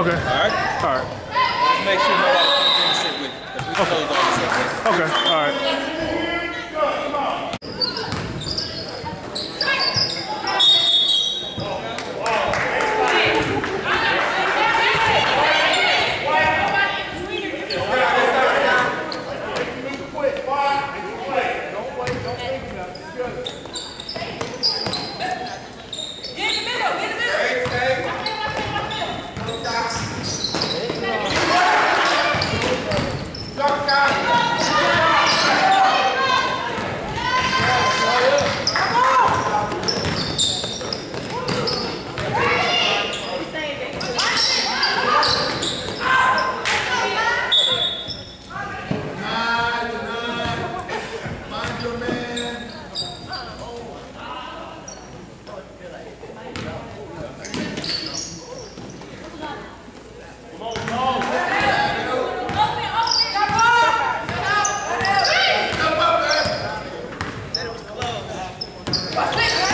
Okay. All right? All right. Let's make sure nobody comes in and sit with you. Okay. Okay. All right. Спасибо.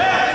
Scrub,